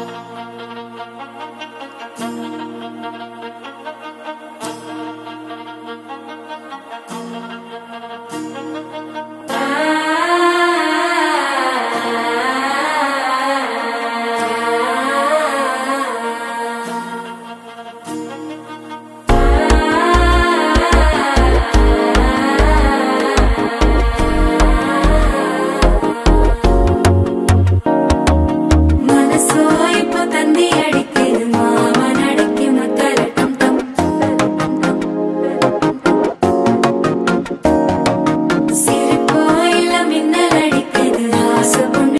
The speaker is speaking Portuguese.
Música